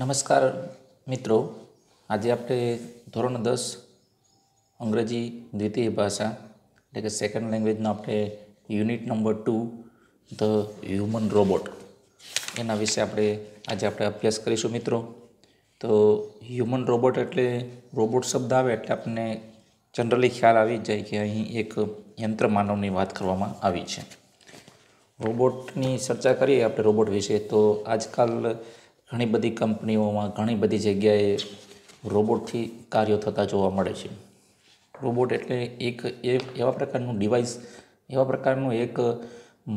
નમસ્કાર મિત્રો. આજે આપણે ધોરણ દસ, અંગ્રેજી દ્વિતીય ભાષા, એટલે કે સેકન્ડ લેંગ્વેજનો આપણે unit number two the human robot એના વિશે આપણે આજે આપણે અભ્યાસ કરીશું મિત્રો. તો હ્યુમન રોબોટ એટલે રોબોટ શબ્દ આવે એટલે આપણને જનરલી ખ્યાલ આવી જાય કે અહીં એક યંત્ર માનવની વાત કરવામાં આવી છે. રોબોટની ચર્ચા કરીએ આપણે રોબોટ વિશે. તો આજકાલ ઘણી બધી કંપનીઓમાં ઘણી બધી જગ્યાએ રોબોટથી કાર્યો થતા જોવા મળે છે. રોબોટ એટલે એક એવા પ્રકારનું ડિવાઇસ એવા પ્રકારનું એક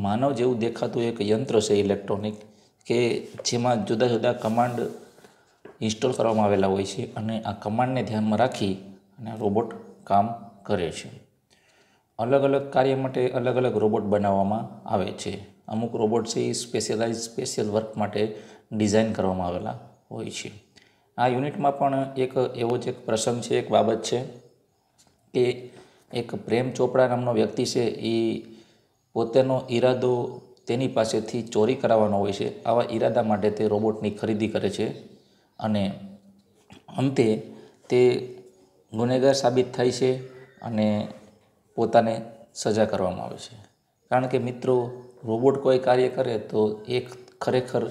માનવ જેવું દેખાતું એક યંત્ર છે ઇલેક્ટ્રોનિક કે જેમાં જુદા જુદા કમાન્ડ ઇન્સ્ટોલ કરવામાં આવેલા હોય છે અને આ કમાન્ડને ધ્યાનમાં રાખી અને રોબોટ કામ કરે છે. અલગ અલગ કાર્ય માટે અલગ અલગ રોબોટ બનાવવામાં આવે છે. અમુક રોબોટ છે એ સ્પેશિયલાઇઝ સ્પેશિયલ વર્ક માટે ડિઝાઇન કરવામાં આવેલા હોય છે. આ યુનિટમાં પણ એક એવો જ એક પ્રસંગ છે, એક બાબત છે કે એક પ્રેમ ચોપડા નામનો વ્યક્તિ છે, એ પોતાનો ઈરાદો તેની પાસેથી ચોરી કરાવવાનો હોય છે. આવા ઈરાદા માટે તે રોબોટની ખરીદી કરે છે અને અંતે તે ગુનેગાર સાબિત થાય છે અને પોતાને સજા કરવામાં આવે છે. કારણ કે મિત્રો, રોબોટ કોઈ કાર્ય કરે તો એક ખરેખર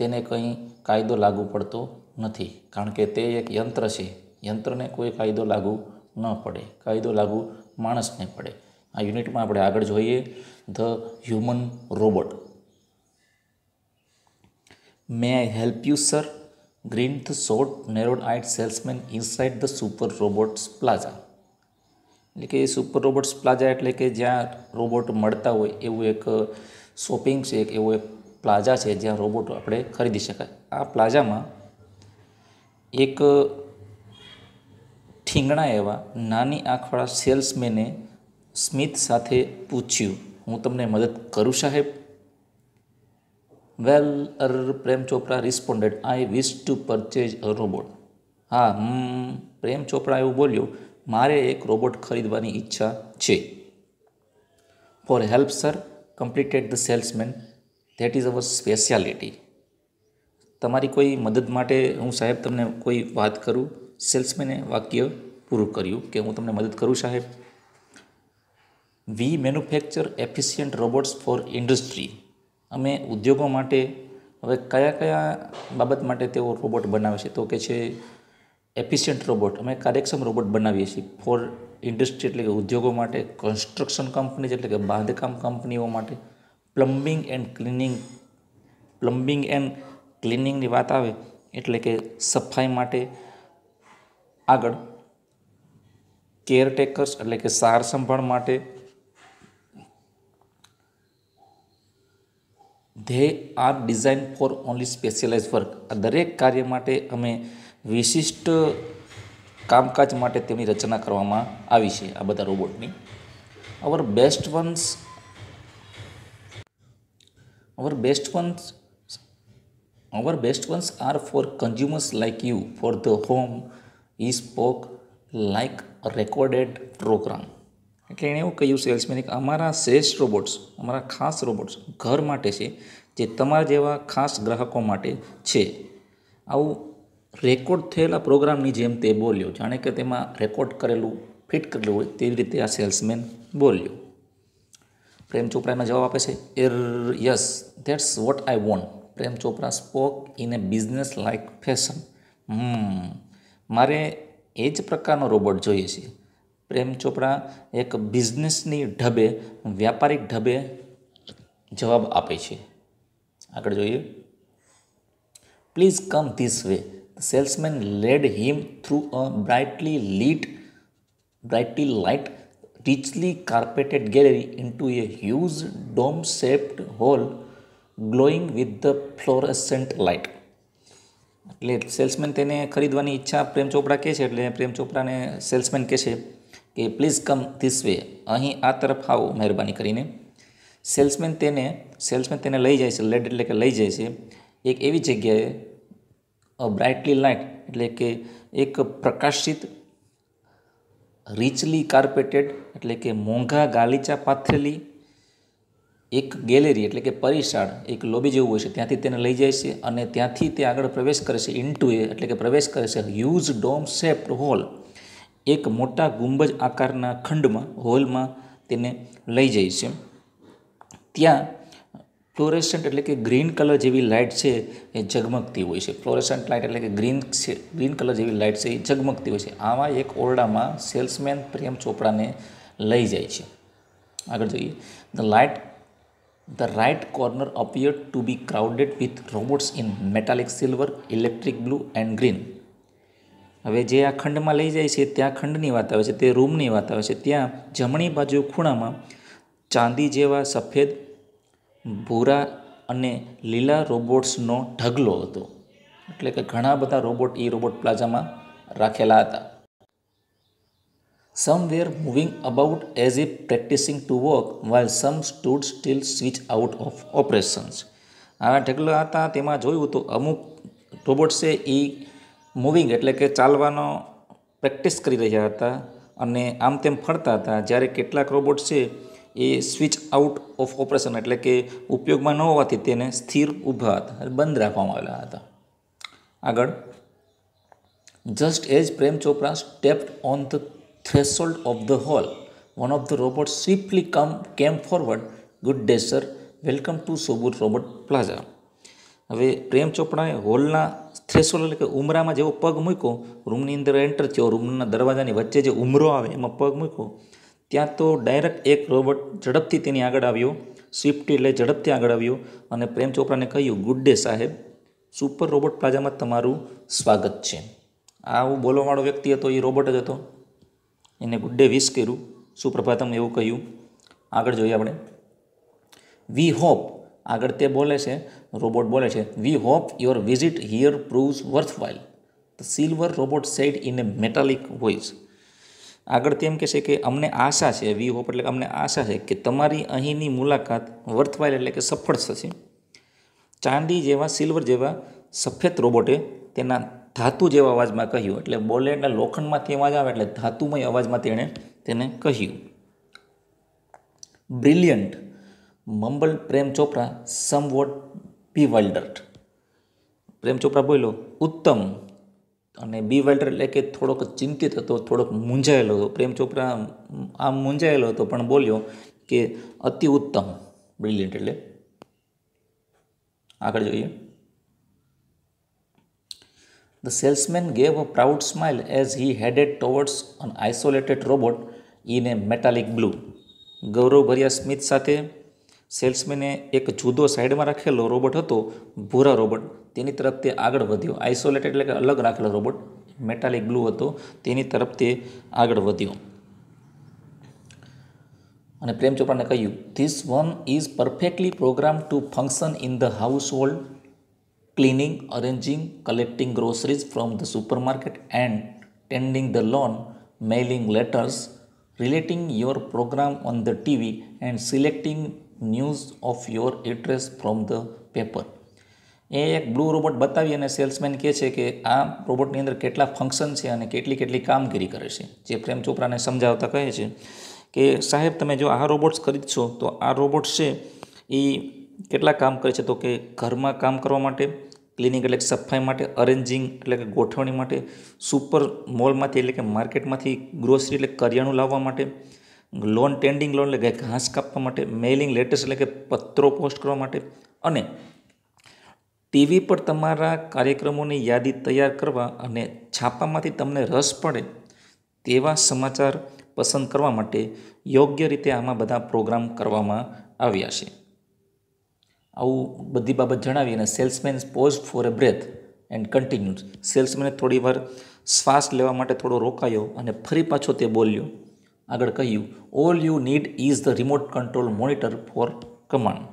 તેને કંઈ કાયદો લાગુ પડતો નથી. કારણ કે તે એક યંત્ર છે. યંત્રને કોઈ કાયદો લાગુ ન પડે. કાયદો લાગુ માણસને પડે. આ યુનિટમાં આપણે આગળ જોઈએ. The human robot. May I help you sir green the short narrow eyed salesman inside the super robots plaza એટલે કે સુપર રોબોટ્સ પ્લાઝા એટલે કે જ્યાં રોબોટ મળતા હોય, એવું એક શોપિંગ છે, એક એવો એક પ્લાઝા છે જ્યાં રોબોટ આપણે ખરીદી શકાય. આ પ્લાઝામાં એક ઠીંગણા એવા નાની આંખવાળા સેલ્સમેને સ્મિથ સાથે પૂછ્યું, હું તમને મદદ કરું, સાહેબ? Well, er, Prem Chopra responded, I wish to purchase a robot. હા, હમ, પ્રેમ ચોપરા એવું બોલ્યો, મારે એક રોબોટ ખરીદવાની ઈચ્છા છે. For help, sir, completed the salesman. That is our speciality તમારી કોઈ મદદ માટે હું સાહેબ તમને કોઈ વાત કરું સેલ્સમેને વાક્ય પૂરું કર્યું કે હું તમને મદદ કરું સાહેબ? We manufacture efficient robots for industry અમે ઉદ્યોગો માટે, હવે કયા કયા બાબત માટે તેઓ રોબોટ બનાવે છે? તો કે છે એફિશિયન્ટ રોબોટ અમે કાર્યક્ષમ રોબોટ બનાવીએ છીએ ફોર ઇન્ડસ્ટ્રી એટલે કે ઉદ્યોગો માટે કન્સ્ટ્રક્શન કંપની એટલે કે બાંધકામ કંપનીઓ માટે. Plumbing and cleaning, plumbing and ક્લિનિંગની વાત આવે એટલે કે સફાઈ માટે આગળ કેરટેકર્સ એટલે કે સાર સંભાળ માટે they are design for only specialise work. આ દરેક કાર્ય માટે અમે વિશિષ્ટ કામકાજ માટે તેમની રચના કરવામાં આવી છે આ બધા રોબોટની. Our best ones our best ones our best ones are for consumers like you for the home he spoke like recorded program એટલે એણે એવું કહ્યું સેલ્સમેને કે અમારા શ્રેષ્ઠ રોબોટ્સ અમારા ખાસ રોબોટ્સ ઘર માટે છે, જે તમારા જેવા ખાસ ગ્રાહકો માટે છે. આવું રેકોર્ડ થયેલા પ્રોગ્રામની જેમ તે બોલ્યો. જાણે કે તેમાં રેકોર્ડ કરેલું ફિટ કરેલું હોય તેવી રીતે આ સેલ્સમેન બોલ્યો. પ્રેમ ચોપરાના જવાબ આપે છે, air, yes, that's what I want. Prem Chopra spoke in a business like fashion. મારે એ જ પ્રકારનો રોબોટ જોઈએ છે. પ્રેમ ચોપરા એક બિઝનેસની ઢબે, વ્યાપારિક ઢબે જવાબ આપે છે. આગળ જોઈએ. Please come this way salesman led him through a brightly lit brightly light richly carpeted gallery into a huge dome shaped hall glowing with the fluorescent light. એટલે સેલ્સમેન તેને ખરીદવાની ઈચ્છા પ્રેમ ચોપડા કહે છે, એટલે પ્રેમ ચોપડાને સેલ્સમેન કહે છે કે પ્લીઝ કમ ધીસ વે અહીં આ તરફ આવો મહેરબાની કરીને. સેલ્સમેન તેને સેલ્સમેન તેને લઈ જાય છે લેડ એટલે કે લઈ જાય છે. એક એવી જગ્યાએ બ્રાઇટલી લાઇટ એટલે કે એક પ્રકાશિત રીચલી કાર્પેટેડ એટલે કે મોંઘા ગાલીચા પાથરેલી એક ગેલેરી, એટલે કે પરિશાળ એક લોબી જેવું હોય છે, ત્યાંથી તેને લઈ જાય છે અને ત્યાંથી તે આગળ પ્રવેશ કરે છે ઇન્ટુ એ, એટલે કે પ્રવેશ કરે છે હ્યુઝ ડોમ શેપ્ડ હોલ એક મોટા ગુંબજ આકારના ખંડમાં હોલમાં તેને લઈ જાય છે. ત્યાં ફ્લોરેસન્ટ એટલે કે ગ્રીન કલર જેવી લાઇટ છે એ ઝગમગતી હોય છે. ફ્લોરેસન્ટ લાઇટ એટલે કે ગ્રીન ગ્રીન કલર જેવી લાઇટ છે એ ઝગમગતી હોય છે. આવા એક ઓરડામાં સેલ્સમેન પ્રેમ ચોપડાને લઈ જાય છે. આગળ જોઈએ. The light the right corner appear to be crowded with robots in metallic silver electric blue and green હવે જે આ ખંડમાં લઈ જાય છે, ત્યાં ખંડની વાત આવે છે, તે રૂમની વાત આવે છે. ત્યાં જમણી બાજુ ખૂણામાં ચાંદી જેવા સફેદ ભૂરા અને લીલા રોબોટ્સનો ઢગલો હતો. એટલે કે ઘણા બધા રોબોટ એ રોબોટ પ્લાઝામાં રાખેલા હતા. Some were moving about as if practising to work while some stood still switch out of operations આ ઢગલો હતા, તેમાં જોયું તો અમુક રોબોટ્સે એ મૂવિંગ એટલે કે ચાલવાનો પ્રેક્ટિસ કરી રહ્યા હતા અને આમ તેમ ફરતા હતા. જ્યારે કેટલાક રોબોટ છે એ સ્વિચ આઉટ ઓફ ઓપરેશન એટલે કે ઉપયોગમાં ન હોવાથી તેને સ્થિર ઊભા હતા બંધ રાખવામાં આવેલા હતા. આગળ. Just as Prem Chopra stepped on the threshold of the hall one of the robot swiftly come came forward good day sir welcome to super robot plaza હવે પ્રેમ ચોપડાએ હોલના થ્રેશોલ્ડ એટલે કે ઉમરામાં જેવો પગ મૂક્યો રૂમની અંદર એન્ટર થયો રૂમના દરવાજાની વચ્ચે જે ઉમરો આવે, એમાં પગ મૂક્યો ત્યાં તો ડાયરેક્ટ એક રોબોટ ઝડપથી તેની આગળ આવ્યો. સ્વિફ્ટ એટલે ઝડપથી આગળ આવ્યો અને પ્રેમ ચોપરાને કહ્યું, ગુડ ડે સાહેબ સુપર રોબોટ પ્લાઝામાં તમારું સ્વાગત છે. આવું બોલવાવાળો વ્યક્તિ હતો, એ રોબોટ જ હતો. એને ગુડ ડે વિશ કર્યું. સુપ્રભાતમ એવું કહ્યું. આગળ જોઈએ આપણે. વી હોપ આગળ તે બોલે છે રોબોટ બોલે છે we hope your visit here proves worthwhile the silver robot said in a metallic voice આગળ તેમ કહેશે કે અમને આશા છે, વી હોપ એટલે અમને આશા છે કે તમારી અહીંની મુલાકાત વર્થવાઇલ એટલે કે સફળ થશે. ચાંદી જેવા, સિલ્વર જેવા સફેદ રોબોટે તેના ધાતુ જેવા અવાજમાં કહ્યું. એટલે બોલે એટલે લોખંડમાંથી અવાજ આવે એટલે ધાતુમય અવાજમાં તેણે તેને કહ્યું. Brilliant mumbled Prem Chopra somewhat bewildered Prem Chopra બોલ્યો, ઉત્તમ અને બી વાઇલ્ડર એટલે કે થોડોક ચિંતિત હતો, થોડોક મૂંઝાયેલો હતો. પ્રેમ ચોપરા આમ મૂંઝાયેલો હતો, પણ બોલ્યો કે અતિ ઉત્તમ. બ્રિલિયન્ટ એટલે. આગળ જોઈએ. The salesman gave a proud smile as he headed towards an isolated robot in a metallic blue ગૌરવભર્યા સ્મિત સાથે સેલ્સમેને એક જુદો સાઈડમાં રાખેલો રોબોટ હતો, ભૂરા રોબોટ તેની તરફ તે આગળ વધ્યો આઇસોલેટેડ એટલે કે અલગ રાખેલો રોબોટ મેટાલિક બ્લુ હતો તેની તરફ તે આગળ વધ્યો અને પ્રેમ ચોપરાને કહ્યું this one is perfectly program to function in the household cleaning, arranging, collecting groceries from the supermarket and tending the lawn, mailing letters, relating your program on the TV and selecting news of your address from the paper. એ એક blue robot બતાવી અને salesman કહે છે કે આ રોબોટની અંદર કેટલા ફંક્શન છે અને કેટલી કેટલી કામગીરી કરે છે. જે પ્રેમ ચોપરાને સમજાવતા કહે છે કે સાહેબ, તમે જો આ રોબોટ્સ ખરીદશો તો આ રોબોટ્સ છે એ કેટલા કામ કરે છે? તો કે ઘરમાં કામ કરવા માટે ક્લિનિક એટલે સફાઈ માટે અરેન્જિંગ એટલે કે ગોઠવણી માટે સુપર મોલમાંથી એટલે કે માર્કેટમાંથી ગ્રોસરી એટલે કરિયાણું લાવવા માટે લોન ટેન્ડિંગ લોન એટલે કે ઘાસ કાપવા માટે મેઇલિંગ લેટેસ્ટ એટલે કે પત્રો પોસ્ટ કરવા માટે અને ટીવી પર તમારા કાર્યક્રમોની યાદી તૈયાર કરવા અને છાપામાંથી તમને રસ પડે તેવા સમાચાર પસંદ કરવા માટે યોગ્ય રીતે આમાં બધા પ્રોગ્રામ કરવામાં આવ્યા છે. આવું બધી બાબત જણાવી અને salesman pause for a breath and continue. સેલ્સમેને થોડી વાર શ્વાસ લેવા માટે થોડો રોકાયો અને ફરી પાછો તે બોલ્યો. આગળ કહ્યું all you need is the remote control monitor for command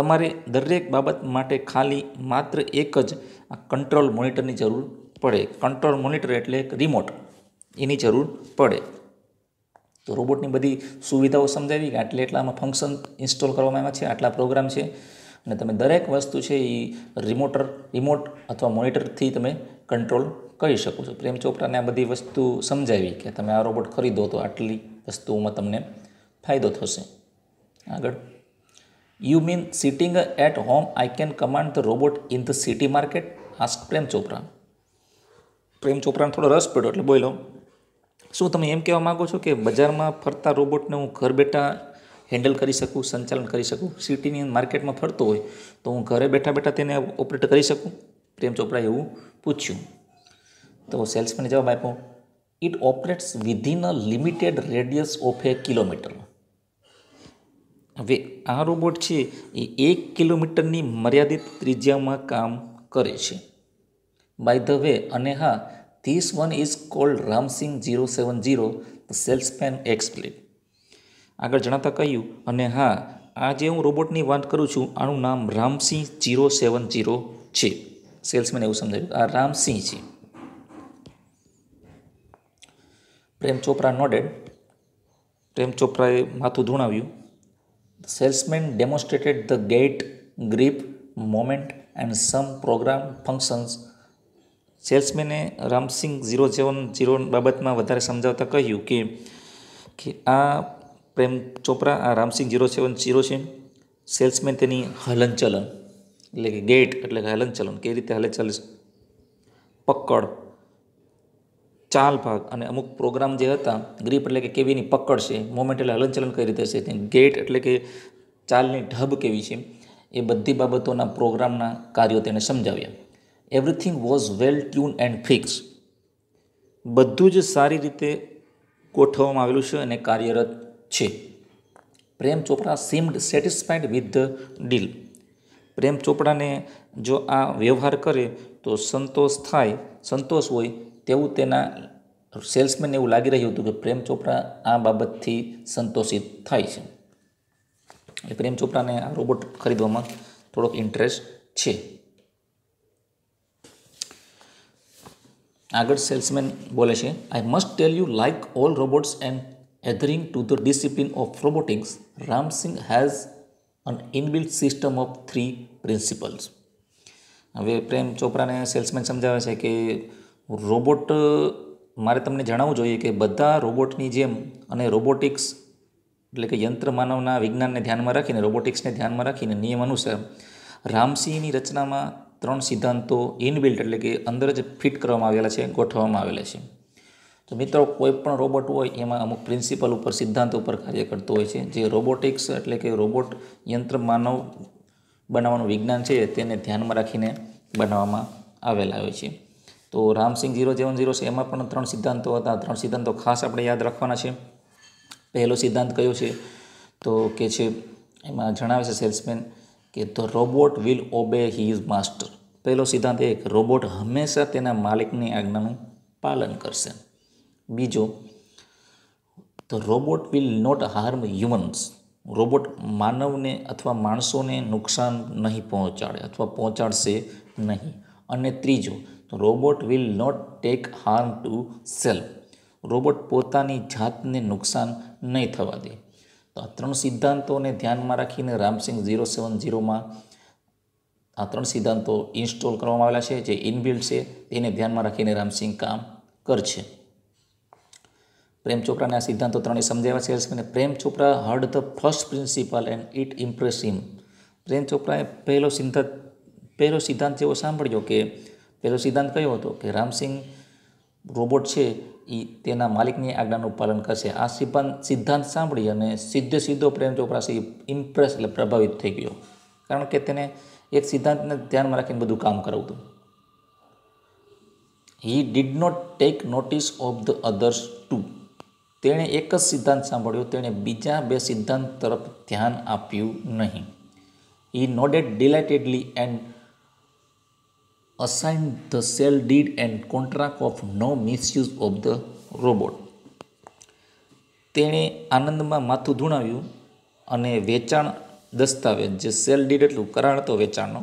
તમારે દરેક બાબત માટે ખાલી માત્ર એક જ આ કંટ્રોલ મોનિટરની જરૂર પડે. કંટ્રોલ મોનિટર એટલે એક રિમોટ એની જરૂર પડે. તો રોબોટની બધી સુવિધાઓ સમજાવી કે આટલે એટલામાં ફંક્શન ઇન્સ્ટોલ કરવામાં આવ્યા છે, આટલા પ્રોગ્રામ છે. અને તમે દરેક વસ્તુ છે એ રિમોટર રિમોટ અથવા મોનિટરથી તમે કંટ્રોલ કરી શકો છો. પ્રેમ ચોપરાને આ બધી વસ્તુ સમજાવી કે તમે આ રોબોટ ખરીદો તો આટલી વસ્તુઓમાં તમને ફાયદો થશે. આગળ. You mean sitting at home I can command the robot in the city market asked Prem Chopra Prem ચોપરાને થોડો રસ પડ્યો, એટલે બોલો શું તમે એમ કહેવા માગો છો કે બજારમાં ફરતા રોબોટને હું ઘર બેઠા હેન્ડલ કરી શકું, સંચાલન કરી શકું? સિટીની માર્કેટમાં ફરતો હોય, તો હું ઘરે બેઠા બેઠા તેને ઓપરેટ કરી શકું? પ્રેમ ચોપરાએ એવું પૂછ્યું. તો સેલ્સમેને જવાબ આપ્યો it operates within a limited radius of a kilometre હવે આ રોબોટ છે એ એક કિલોમીટરની મર્યાદિત ત્રિજ્યામાં કામ કરે છે. બાય ધ વે અને હા this one is called Ramsingh zero seven zero the salesman explain આગળ જણાતા કહ્યું, અને હા, આ જે હું રોબોટની વાત કરું છું, આનું નામ રામસિંહ ઝીરો સેવન જીરો છે. સેલ્સમેન એવું સમજાવ્યું આ રામસિંહ છે. પ્રેમ ચોપરા નોડેડ પ્રેમ ચોપરાએ માથું ધૂણાવ્યું. Salesman demonstrated the gait grip moment and some program functions સેલ્સમેને રામસિંગ ઝીરો સેવન ઝીરો બાબતમાં વધારે સમજાવતા કહ્યું કે આ પ્રેમ ચોપરા, આ રામસિંગ ઝીરો સેવન ઝીરો છે. સેલ્સમેન તેની હલનચલન, એટલે કે ગેટ એટલે કે હલનચલન, કેવી રીતે હલનચલન? પકડ ચાલ ભાગ અને અમુક પ્રોગ્રામ જે હતા ગ્રીપ એટલે કે કેવીની પકડ છે મોમેન્ટ એટલે હલનચલન કઈ રીતે છે ગેટ એટલે કે ચાલની ઢબ કેવી છે, એ બધી બાબતોના પ્રોગ્રામના કાર્યો તેને સમજાવ્યા. Everything was well tune and fix બધું જ સારી રીતે ગોઠવવામાં આવેલું છે અને કાર્યરત છે. Prem Chopda seemed satisfied with the deal Prem ચોપડાને જો આ વ્યવહાર કરે તો સંતોષ થાય, સંતોષ હોય તેવું તેના સેલ્સમેનને એવું લાગી રહ્યું હતું કે પ્રેમ ચોપરા આ બાબતથી સંતોષિત થાય છે. એટલે પ્રેમ ચોપરાને આ રોબોટ ખરીદવામાં થોડોક ઇન્ટરેસ્ટ છે. આગળ સેલ્સમેન બોલે છે I must tell you like all robots and adhering to the discipline of robotics Ramsingh has an inbuilt system of three principles હવે પ્રેમ ચોપરાને સેલ્સમેન સમજાવે છે કે રોબોટ મારે તમને જણાવવું જોઈએ કે બધા રોબોટની જેમ અને રોબોટિક્સ એટલે કે યંત્ર માનવના વિજ્ઞાનને ધ્યાનમાં રાખીને, રોબોટિક્સને ધ્યાનમાં રાખીને નિયમ અનુસાર રામસિંહની રચનામાં ત્રણ સિદ્ધાંતો ઇનબિલ્ટ એટલે કે અંદર જ ફિટ કરવામાં આવેલા છે, ગોઠવવામાં આવેલા છે. તો મિત્રો, કોઈ પણ રોબોટ હોય, એમાં અમુક પ્રિન્સિપલ ઉપર, સિદ્ધાંત ઉપર કાર્ય કરતો હોય છે. જે રોબોટિક્સ એટલે કે રોબોટ યંત્ર માનવ બનાવવાનું વિજ્ઞાન છે, તેને ધ્યાનમાં રાખીને બનાવવામાં આવેલા હોય છે. તો રામસિંગ ઝીરો સેવન ઝીરો છે. એમાં પણ ત્રણ સિદ્ધાંતો હતા. ત્રણ સિદ્ધાંતો ખાસ આપણે યાદ રાખવાના છે. પહેલો સિદ્ધાંત કયો છે? તો કે છે, એમાં જણાવે છે સેલ્સમેન કે the robot will obey his master પહેલો સિદ્ધાંત એક, રોબોટ હંમેશા તેના માલિકની આજ્ઞાનું પાલન કરશે બીજો, the robot will not harm humans robot માનવને અથવા માણસોને નુકસાન નહીં પહોંચાડે અથવા પહોંચાડશે નહીં. અને ત્રીજો robot will not take harm to self. Robot પોતાની જાતને નુકસાન નહીં થવા દે. તો આ ત્રણ સિદ્ધાંતોને ધ્યાનમાં રાખીને રામસિંગ ઝીરો સેવન ઝીરોમાં આ ત્રણ સિદ્ધાંતો ઇન્સ્ટોલ કરવામાં આવેલા છે, જે ઇનબિલ્ડ છે, તેને ધ્યાનમાં રાખીને રામસિંગ કામ કરશે. પ્રેમ ચોપરાને આ સિદ્ધાંતો ત્રણેય સમજાવ્યા છે અને Prem Chopra heard the first principle and it impress him Prem ચોપરાએ પહેલો સિદ્ધાંત પહેલો સિદ્ધાંત જેવો સાંભળ્યો કે પહેલો સિદ્ધાંત કયો હતો કે રામસિંહ રોબોટ છે એ તેના માલિકની આજ્ઞાનું પાલન કરશે. આ સિદ્ધાંત સિદ્ધાંત સાંભળી અને સીધે સીધો પ્રેમ ચોપરાથી ઇમ્પ્રેસ એટલે પ્રભાવિત થઈ ગયો. કારણ કે તેને એક સિદ્ધાંતને ધ્યાનમાં રાખીને બધું કામ કરાવતું he did not take notice of the others too તેણે એક જ સિદ્ધાંત સાંભળ્યો, તેણે બીજા બે સિદ્ધાંત તરફ ધ્યાન આપ્યું નહીં. He nodded delightedly and assign the sale deed and contract of no misuse of the robot તેણે આનંદમાં માથું ધૂણાવ્યું અને વેચાણ દસ્તાવેજ, જે સેલ ડીડ એટલું કરાર હતો વેચાણનો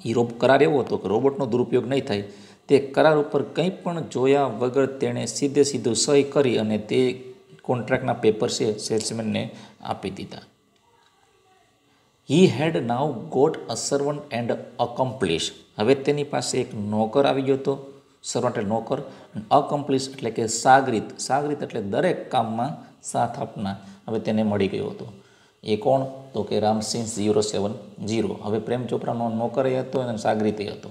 એ રોબ કરાર એવો હતો કે રોબોટનો દુરુપયોગ નહીં થાય. તે કરાર ઉપર કંઈ પણ જોયા વગર તેણે સીધે સીધું સહી કરી અને તે કોન્ટ્રાક્ટના પેપર છે સેલ્સમેનને આપી દીધા. He had now got a servant and accomplish હવે તેની પાસે એક નોકર આવી ગયો હતો. સર્વન્ટ એટલે નોકર. અકમ્પ્લિશ એટલે કે સાગરીત. સાગરીત એટલે દરેક કામમાં સાથ આપનાર. હવે તેને મળી ગયો હતો. એ કોણ? તો કે રામસિંહ ઝીરો સેવન જીરો હવે પ્રેમ ચોપરાનો નોકર એ હતો અને સાગરીતે હતો.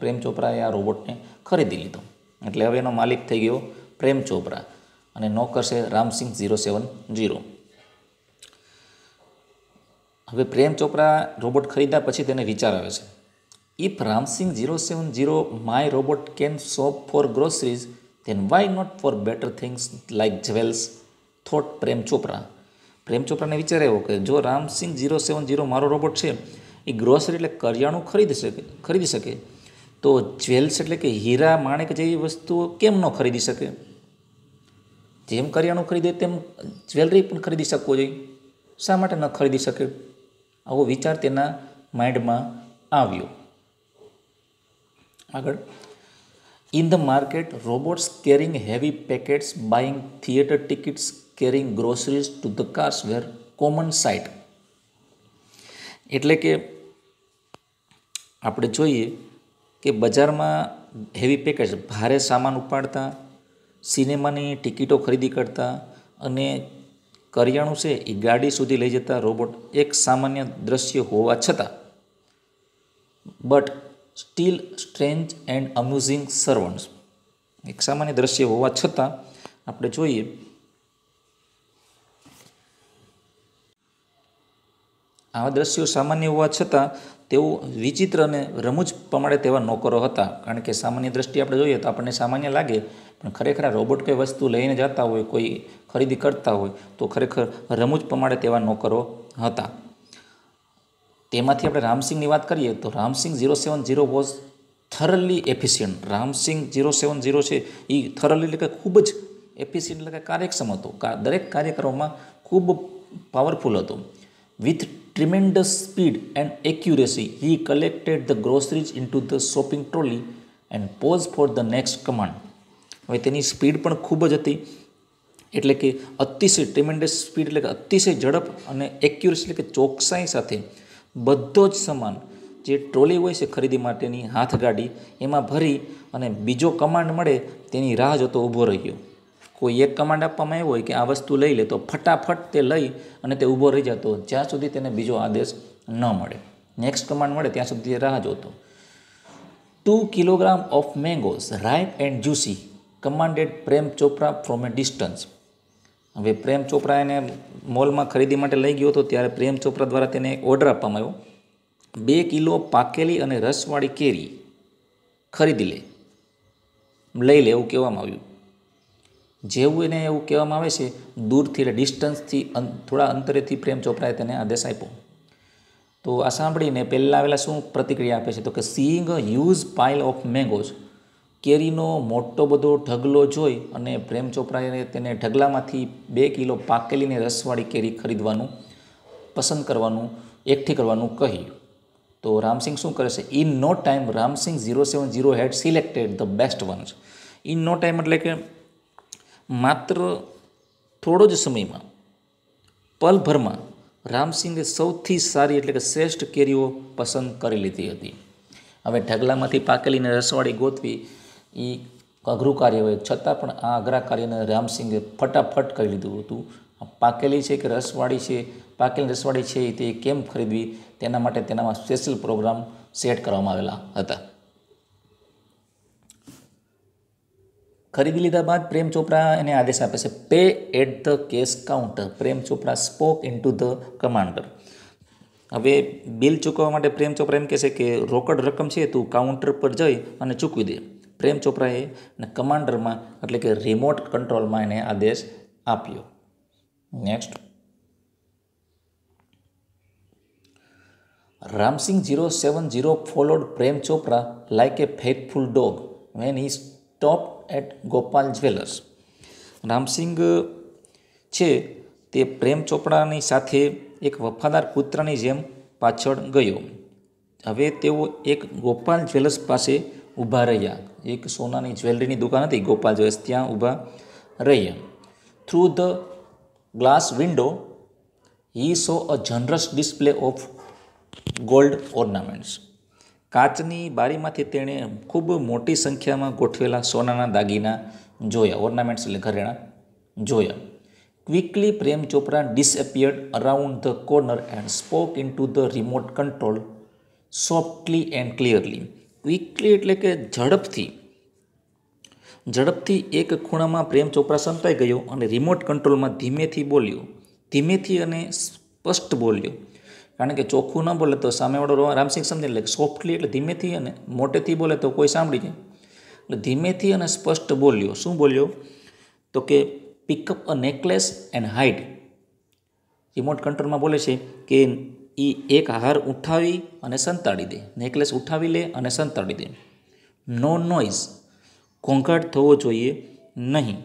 પ્રેમ ચોપરાએ આ રોબોટને ખરીદી લીધો. એટલે હવે એનો માલિક થઈ ગયો પ્રેમ ચોપરા. અને નોકર છે રામસિંહ ઝીરો સેવન જીરો હવે પ્રેમ ચોપરા રોબોટ ખરીદ્યા પછી તેને વિચાર આવે છે. If Ramsingh zero seven zero my robot can shop for groceries then why not for better things like jewels thought Prem Chopra Prem ચોપરાને વિચાર એવો કે જો રામસિંગ ઝીરો સેવન ઝીરો મારો રોબોટ છે, એ ગ્રોસરી એટલે કરિયાણું ખરીદી શકે ખરીદી શકે. તો જ્વેલ્સ એટલે કે હીરા, માણેક જેવી વસ્તુઓ કેમ ન ખરીદી શકે? જેમ કરિયાણું ખરીદે તેમ જ્વેલરી પણ ખરીદી શકવો જોઈએ. શા માટે ન ખરીદી શકે? આવો વિચાર તેના માઇન્ડમાં આવ્યો આગળ In the market, robots carrying heavy packets, buying theater tickets, carrying groceries to the cars were common sight. એટલે કે આપણે જોઈએ કે બજારમાં હેવી પેકેજ ભારે સામાન ઉપાડતા સિનેમાની ટિકિટો ખરીદી કરતા અને કરિયાણું છે, એ ગાડી સુધી લઈ જતા રોબોટ એક સામાન્ય દ્રશ્ય હોવા છતાં but still strange and amusing servants. એક સામાન્ય દ્રશ્ય હોવા છતાં આપણે જોઈએ આવા દ્રશ્યો સામાન્ય હોવા છતાં તેઓ વિચિત્ર અને રમૂજ પ્રમાણે તેવા નોકરો હતા. કારણ કે સામાન્ય દ્રષ્ટિએ આપણે જોઈએ તો આપણને સામાન્ય લાગે, પણ ખરેખર આ રોબોટ કંઈ વસ્તુ લઈને જતા હોય, કોઈ ખરીદી કરતા હોય, તો ખરેખર રમૂજ પ્રમાણે તેવા નોકરો હતા. તેમાંથી આપણે રામસિંહની વાત કરીએ તો Ramsingh zero seven zero was thoroughly efficient. Ramsingh zero seven zero છે એ થરલી એટલે કે ખૂબ જ એફિશિયન્ટ એટલે કે કાર્યક્ષમ હતો. દરેક કાર્યક્રમમાં ખૂબ પાવરફુલ હતો. With tremendous speed and accuracy he collected the groceries into the shopping trolley and pause for the next command. હવે તેની સ્પીડ પણ ખૂબ જ હતી એટલે કે અતિશય ટ્રીમેન્ડસ સ્પીડ એટલે કે અતિશય ઝડપ અને એક્યુરેસી એટલે કે ચોકસાઈ સાથે બધો જ સામાન જે ટ્રોલી હોય છે ખરીદી માટેની હાથગાડી, એમાં ભરી અને બીજો કમાન્ડ મળે તેની રાહ જોતો ઊભો રહ્યો કોઈ એક કમાન્ડ આપવામાં આવ્યો હોય કે આ વસ્તુ લઈ લે, તો ફટાફટ તે લઈ અને તે ઊભો રહી જતો. જ્યાં સુધી તેને બીજો આદેશ ન મળે. નેક્સ્ટ કમાન્ડ મળે, ત્યાં સુધી રાહ જોતો. Two kilogram of mangoes ripe and juicy commanded Prem Chopra from a distance હવે પ્રેમ ચોપરા એને મોલમાં ખરીદી માટે લઈ ગયો હતો, ત્યારે પ્રેમ ચોપરા દ્વારા તેને ઓર્ડર આપવામાં આવ્યો. બે કિલો પાકેલી અને રસવાળી કેરી ખરીદી લે. લઈ લે એવું કહેવામાં આવ્યું. જેવું એને એવું કહેવામાં આવે છે, દૂરથી એટલે ડિસ્ટન્સથી થોડા અંતરેથી પ્રેમ ચોપરાએ તેને આદેશ આપ્યો. તો આ સાંભળીને પહેલાં આવેલા શું પ્રતિક્રિયા આપે છે? તો કે seeing a huge pile of mangoes કેરીનો મોટો બધો ઢગલો જોઈ અને પ્રેમ ચોપરાએ તેને ઢગલામાંથી બે કિલો પાકેલીને રસવાળી કેરી ખરીદવાનું, પસંદ કરવાનું, એકઠી કરવાનું કહ્યું. તો રામસિંહ શું કરે છે? In no time Ramsingh zero seven zero had selected the best ones in no time એટલે કે માત્ર થોડો જ સમયમાં, પલભરમાં રામસિંહે સૌથી સારી એટલે કે શ્રેષ્ઠ કેરીઓ પસંદ કરી લીધી હતી. હવે ઢગલામાંથી પાકેલીને રસવાળી ગોતવી એ અઘરું કાર્ય હોય, છતાં પણ આ અઘરા કાર્યને રામસિંહે ફટાફટ કરી લીધું હતું. પાકેલી છે કે રસવાળી છે, પાકેલી રસવાળી છે તે કેમ ખરીદવી, તેના માટે તેનામાં સ્પેશિયલ પ્રોગ્રામ સેટ કરવામાં આવેલા હતા. ખરીદી લીધા બાદ પ્રેમ ચોપરા એને આદેશ આપે છે pay at the cash counter Prem Chopra spoke in the commander હવે બિલ ચૂકવવા માટે પ્રેમ ચોપરા એમ કહે છે કે, રોકડ રકમ છે તું કાઉન્ટર પર જઈ અને ચૂકવી દે. પ્રેમ ચોપરાએ અને કમાન્ડરમાં એટલે કે રિમોટ કંટ્રોલમાં એને આદેશ આપ્યો. Next Ramsingh zero seven zero followed Prem Chopra like a faithful dog when he stop at Gopal jewellers. Ramsingh છે તે પ્રેમ ચોપડાની સાથે એક વફાદાર પુત્રની જેમ પાછળ ગયો. હવે તેઓ એક ગોપાલ જ્વેલર્સ પાસે ઊભા રહ્યા. એક સોનાની જ્વેલરીની દુકાન હતી. ગોપાલ જ્વેલર્સ ત્યાં ઊભા રહ્યા. Through the glass window he saw a generous display of gold ornaments કાચની બારીમાંથી તેણે ખૂબ મોટી સંખ્યામાં ગોઠવેલા સોનાના દાગીના જોયા ઓર્નામેન્ટ્સ એટલે ઘરેણાં જોયા. Quickly Prem Chopra disappeared around the corner and spoke into the remote control softly and clearly quickly એટલે કે ઝડપથી. ઝડપથી એક ખૂણામાં પ્રેમ ચોપરા સંતાઈ ગયો અને રિમોટ કંટ્રોલમાં ધીમેથી બોલ્યો. ધીમેથી અને સ્પષ્ટ બોલ્યો. કારણ કે ચોખ્ખું ન બોલે તો સામેવાળો રામસિંહ સમજે એટલે સોફ્ટલી એટલે ધીમેથી અને મોટેથી બોલે તો કોઈ સાંભળી જાય. એટલે ધીમેથી અને સ્પષ્ટ બોલ્યો. શું બોલ્યો? તો કે pick up a necklace and hide remote કંટ્રોલમાં બોલે છે કે એ એક હાર ઉઠાવી અને સંતાડી દે. નેકલેસ ઉઠાવી લે અને સંતાડી દે. નો નોઇઝ ઘોંઘાટ થવો જોઈએ નહીં.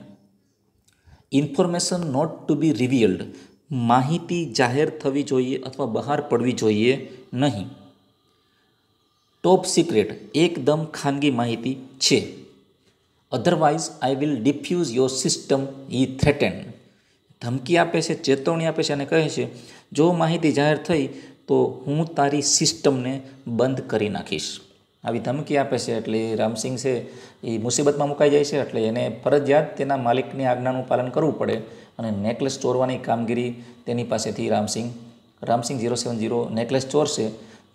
Information not to be revealed માહિતી જાહેર થવી જોઈએ અથવા બહાર પડવી જોઈએ નહીં. ટોપ સિક્રેટ એકદમ ખાનગી માહિતી છે. Otherwise I will defuse your system E threaten ધમકી આપે છે, ચેતવણી આપે છે અને કહે છે, જો માહિતી જાહેર થઈ, તો હું તારી સિસ્ટમને બંધ કરી નાખીશ. આવી ધમકી આપે છે એટલે રામસિંહ છે, એ મુસીબતમાં મુકાઈ જાય છે એટલે એને ફરજિયાત તેના માલિકની આજ્ઞાનું પાલન કરવું પડે અને નેકલેસ ચોરવાની કામગીરી તેની પાસેથી Ramsingh Ramsingh zero seven zero necklace ચોરશે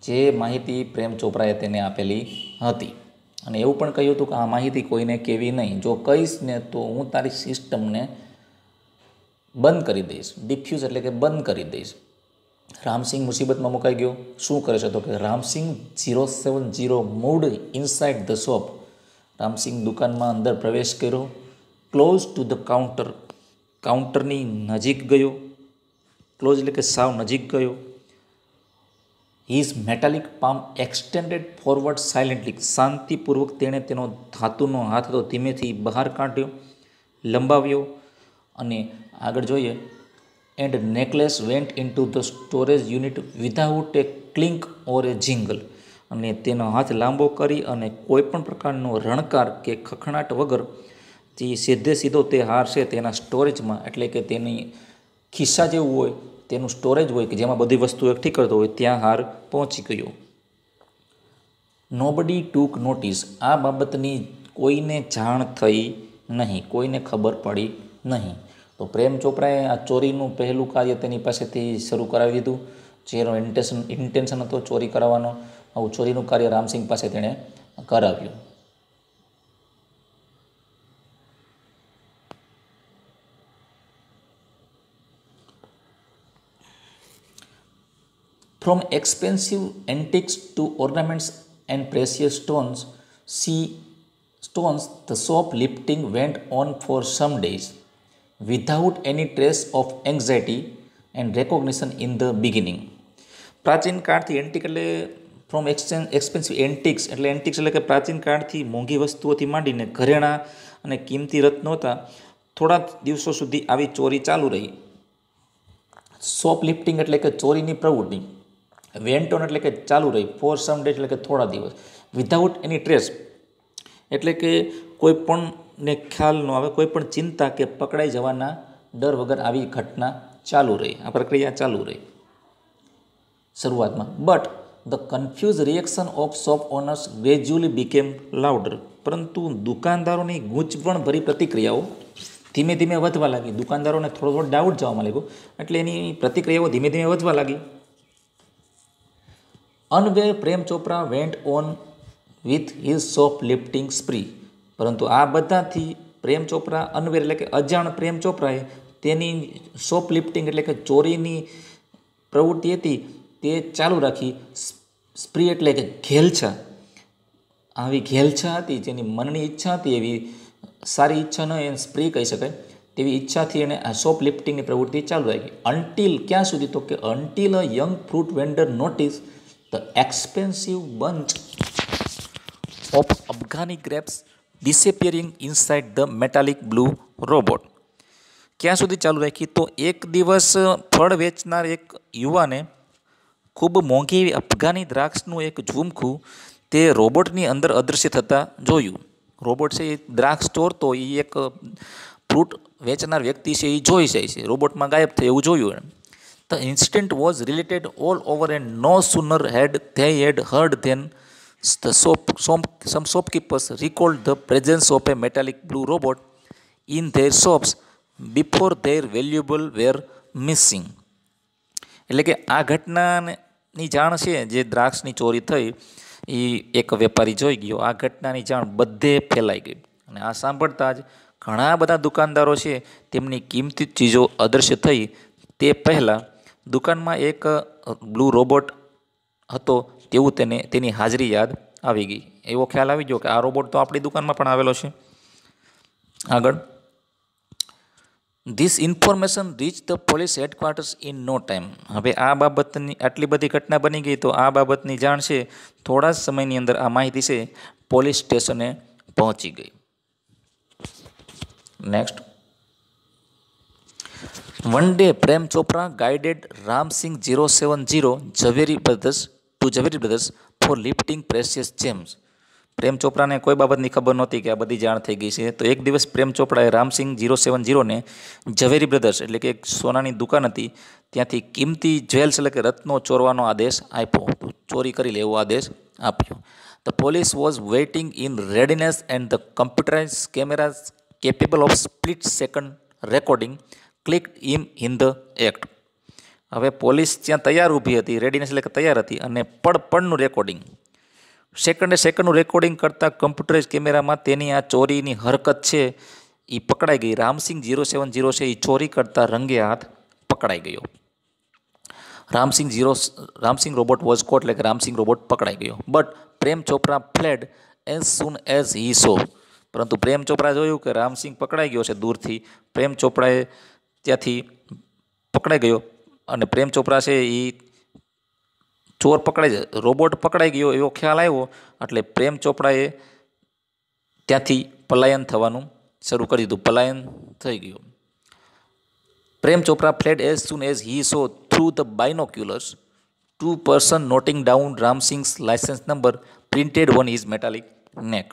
જે માહિતી પ્રેમ ચોપરાએ તેને આપેલી હતી. અને એવું પણ કહ્યું હતું કે આ માહિતી કોઈને કેવી નહીં. જો કહીશ ને તો હું તારી સિસ્ટમને બંધ કરી દઈશ, ડિફ્યુઝ એટલે કે બંધ કરી દઈશ. રામસિંહ મુસીબતમાં મુકાઈ ગયો. શું કરે છે તો કે Ramsingh zero seven zero moved inside the shop Ramsingh દુકાનમાં અંદર પ્રવેશ કર્યો. ક્લોઝ ટુ ધ કાઉન્ટર કાઉન્ટરની નજીક ગયો. ક્લોઝ એટલે કે સાવ નજીક ગયો. His metallic palm extended forward silently શાંતિપૂર્વક તેણે તેનો ધાતુનો હાથ હતો, ધીમેથી બહાર કાઢ્યો, લંબાવ્યો અને આગળ જોઈએ and necklace went into the storage unit without a clink or a jingle અને તેનો હાથ લાંબો કરી અને કોઈપણ પ્રકારનો રણકાર કે ખખણાટ વગર જે સીધે સીધો તે હાર છે તેના સ્ટોરેજમાં એટલે કે તેની ખિસ્સા જેવું હોય, તેનું સ્ટોરેજ હોય, કે જેમાં બધી વસ્તુ એકઠી કરતો હોય, ત્યાં હાર પહોંચી ગયો. નોબડી ટૂક નોટિસ આ બાબતની કોઈને જાણ થઈ નહીં, કોઈને ખબર પડી નહીં. તો પ્રેમ ચોપરાએ આ ચોરીનું પહેલું કાર્ય તેની પાસેથી શરૂ કરાવી દીધું જેનો ઇન્ટેન્શન ઇન્ટેન્શન હતો ચોરી કરાવવાનો આવું ચોરીનું કાર્ય રામસિંહ પાસે તેણે કરાવ્યું From expensive antiques to ornaments and precious stones, see stones, the shoplifting went on for some days, without any trace of anxiety and recognition in the beginning પ્રાચીન કાળથી એન્ટિક એટલે ફ્રોમ એક્સચેન્જ એક્સપેન્સિવ એન્ટિક્સ એટલે antiques એટલે કે પ્રાચીન કાળથી મોંઘી વસ્તુઓથી માંડીને ઘરેણાં અને કિંમતી રત્નો હતા, થોડા દિવસો સુધી આવી ચોરી ચાલુ રહી. શોપ લિફ્ટિંગ એટલે કે ચોરીની પ્રવૃત્તિ. વેન્ટોન એટલે કે ચાલુ રહી ફોર સમ ડે એટલે કે થોડા દિવસ. વિધાઉટ એની ટ્રેસ એટલે કે કોઈ પણને ખ્યાલ ન આવે, કોઈ પણ ચિંતા કે પકડાઈ જવાના ડર વગર આવી ઘટના ચાલુ રહી. આ પ્રક્રિયા ચાલુ રહી. શરૂઆતમાં. But the confuse reaction of shop owners gradually became louder પરંતુ દુકાનદારોની ગૂંચવણભરી પ્રતિક્રિયાઓ ધીમે ધીમે વધવા લાગી. દુકાનદારોને થોડો થોડો ડાઉટ જવામાં લાગ્યો એટલે એની પ્રતિક્રિયાઓ ધીમે ધીમે વધવા લાગી. Unaware Prem Chopra went on with his shoplifting spree પરંતુ આ બધાથી પ્રેમ ચોપરા, અનવેર એટલે કે અજાણ પ્રેમ ચોપરાએ તેની શોપ લિફ્ટિંગ એટલે કે ચોરીની પ્રવૃત્તિ હતી તે ચાલુ રાખી. સ્પ્રી એટલે કે ઘેલછા. આવી ઘેલછા હતી જેની મનની ઈચ્છા હતી એવી સારી ઈચ્છા ન એને સ્પ્રી કહી શકાય. તેવી ઈચ્છાથી એણે આ શોપ લિફ્ટિંગની પ્રવૃત્તિ ચાલુ રાખી. અન્ટિલ ક્યાં સુધી તો કે until a young fruit vendor notice the expensive bunch of Afghani grapes disappearing inside the metallic blue robot ક્યાં સુધી ચાલુ રાખી? તો એક દિવસ ફળ વેચનાર એક યુવાને ખૂબ મોંઘી અફઘાની દ્રાક્ષનું એક ઝુમખું તે રોબોટની અંદર અદૃશ્ય થતાં જોયું. રોબોટ છે એ દ્રાક્ષ ચોરતો, એ એક ફ્રૂટ વેચનાર વ્યક્તિ છે, એ જોઈ જાય છે. રોબોટમાં ગાયબ થાય એવું જોયું એમ. The incident was related all over and no sooner had they had heard than the shop some shopkeepers recalled the presence of a metallic blue robot in their shops before their valuable were missing એટલે કે આ ઘટનાની જાણ છે, જે દ્રાક્ષની ચોરી થઈ એ એક વેપારી જોઈ ગયો. આ ઘટનાની જાણ બધે ફેલાઈ ગઈ. અને આ સાંભળતા જ ઘણા બધા દુકાનદારો છે, તેમની કિંમતી ચીજો અદૃશ્ય થઈ. તે પહેલાં દુકાનમાં એક બ્લુ રોબોટ હતો. તેવું તેને, તેની હાજરી યાદ આવી ગઈ. એવો ખ્યાલ આવી ગયો કે આ રોબોટ તો આપણી દુકાનમાં પણ આવેલો છે. આગળ. This information reach the police headquarters in no time હવે આ બાબતની આટલી બધી ઘટના બની ગઈ તો આ બાબતની જાણ છે. થોડા જ સમયની અંદર આ માહિતી છે, પોલીસ સ્ટેશને પહોંચી ગઈ. Next one day Prem Chopra guided Ramsingh zero seven zero Zaveri brothers to Zaveri brothers for lifting precious gems Prem ચોપરાને કોઈ બાબતની ખબર નહોતી કે આ બધી જાણ થઈ ગઈ છે. તો એક દિવસ પ્રેમ ચોપરાએ રામસિંહ જીરો સેવન જીરોને ઝવેરી બ્રધર્સ એટલે કે એક સોનાની દુકાન હતી, ત્યાંથી કિંમતી જ્વેલ્સ એટલે કે રત્નો ચોરવાનો આદેશ આપ્યો. ચોરી કરી લે એવો આદેશ આપ્યો. The police was waiting in readiness and the computerise cameras capable of split second recording click him in the act હવે પોલીસ ત્યાં તૈયાર ઊભી હતી રેડીનેસ એટલે કે તૈયાર હતી અને પડનું રેકોર્ડિંગ સેકન્ડે સેકન્ડનું રેકોર્ડિંગ કરતાં કમ્પ્યુટરાઇઝ કેમેરામાં તેની આ ચોરીની હરકત છે એ પકડાઈ ગઈ. રામસિંહ જીરો સેવન જીરો છે એ ચોરી કરતાં રંગે હાથ પકડાઈ ગયો. Ramsingh zero Ramsingh robot was caught એટલે કે રામસિંહ રોબોટ પકડાઈ ગયો. But Prem Chopra fled as soon as he saw પરંતુ પ્રેમ ચોપરા જોયું કે રામસિંહ પકડાઈ ગયો છે દૂરથી. પ્રેમ ચોપરાએ ત્યાંથી પકડાઈ ગયો. અને પ્રેમ ચોપરા છે એ ચોર પકડાઈ રોબોટ પકડાઈ ગયો એવો ખ્યાલ આવ્યો, એટલે પ્રેમ ચોપડાએ ત્યાંથી પલાયન થવાનું શરૂ કરી દીધું. પલાયન થઈ ગયું. Prem Chopra fled as soon as he saw through the binoculars two person noting down Ramsingh's licence number printed on his metallic neck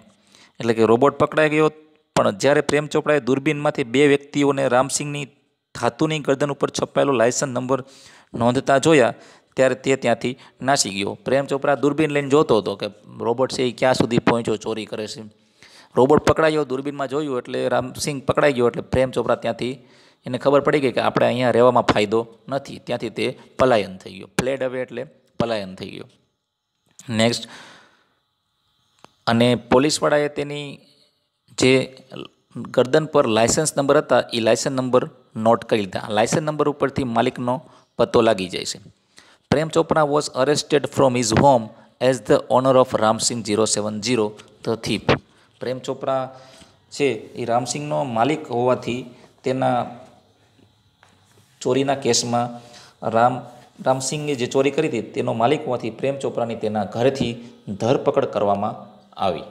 એટલે કે રોબોટ પકડાઈ ગયો, પણ જ્યારે પ્રેમ ચોપડાએ દૂરબીનમાંથી બે વ્યક્તિઓને રામસિંગની ધાતુની ગરદન ઉપર છપાયેલો લાયસન્સ નંબર નોંધતા જોયા ત્યારે તે ત્યાંથી નાસી ગયો. પ્રેમ ચોપરા દૂરબીન લઈને જોતો હતો કે રોબોટ છે એ ક્યાં સુધી પહોંચ્યો, ચોરી કરે છે. રોબોટ પકડાઈ ગયો દૂરબીનમાં જોયું એટલે રામસિંહ પકડાઈ ગયો એટલે પ્રેમ ચોપરા ત્યાંથી એને ખબર પડી ગઈ કે આપણે અહીંયા રહેવામાં ફાયદો નથી. ત્યાંથી તે પલાયન થઈ ગયો. ફ્લેડ હવે એટલે પલાયન થઈ ગયો. નેક્સ્ટ અને પોલીસવાળાએ તેની જે ગરદન પર લાયસન્સ નંબર હતા એ લાયસન્સ નંબર નોટ કરી લીધા. લાયસન્સ નંબર ઉપરથી માલિકનો પત્તો લાગી જાય છે. Prem Chopra was arrested from his home as the owner of Ramsingh zero seven zero the thief Prem Chopra છે એ રામસિંહનો માલિક હોવાથી તેના ચોરીના કેસમાં રામ રામસિંગે જે ચોરી કરી હતી તેનો માલિક હોવાથી પ્રેમ ચોપરાની તેના ઘરેથી ધરપકડ કરવામાં આવી.